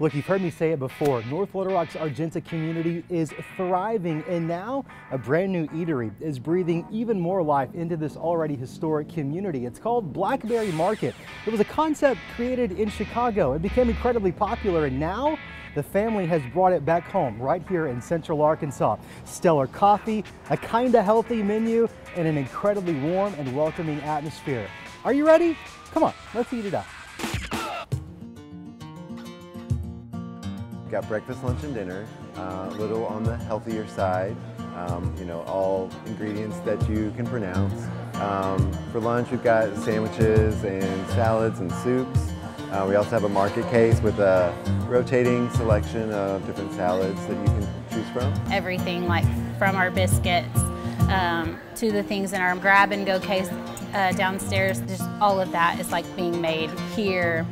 Look, you've heard me say it before. North Little Rock's Argenta community is thriving, and now a brand new eatery is breathing even more life into this already historic community. It's called Blackberry Market. It was a concept created in Chicago. It became incredibly popular, and now the family has brought it back home right here in Central Arkansas. Stellar coffee, a kinda healthy menu, and an incredibly warm and welcoming atmosphere. Are you ready? Come on, let's eat it up. Got breakfast, lunch, and dinner. Uh, a little on the healthier side. Um, you know, all ingredients that you can pronounce. Um, for lunch, we've got sandwiches and salads and soups. Uh, we also have a market case with a rotating selection of different salads that you can choose from. Everything like from our biscuits um, to the things in our grab and go case uh, downstairs, just all of that is like being made here.